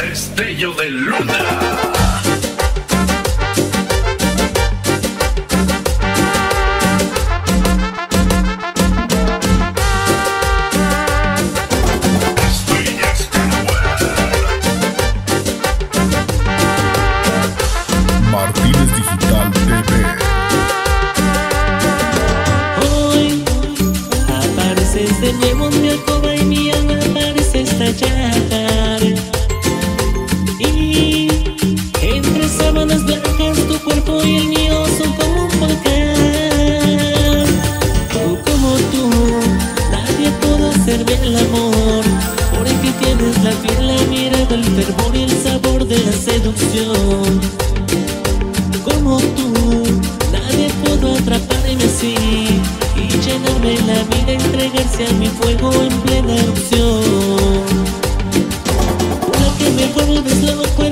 Destello de Luna. amor. Ahora que tienes la piel, la mirada, el fervor y el sabor de la seducción. Como tú, nadie pudo atraparme así Y llenarme la vida, entregarse a mi fuego en plena erupción Una que me vuelves loco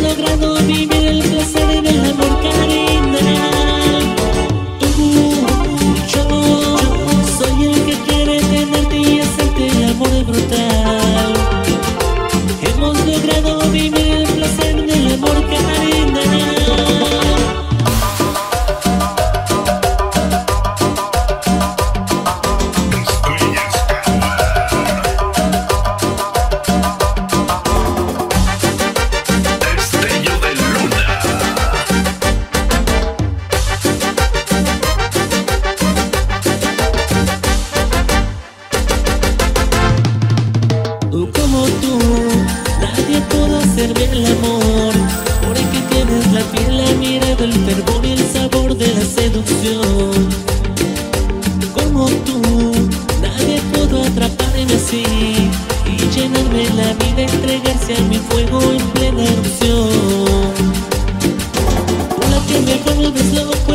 logrado vivir el placer del amor cada. como tú. Nadie puede hacerme el amor. Porque tienes la piel, la mirada, el fervor y el sabor de la seducción. Como tú Nadie pudo atraparme así Y llenarme la vida, entregarse a mi fuego en plena erupción la que me vuelves loco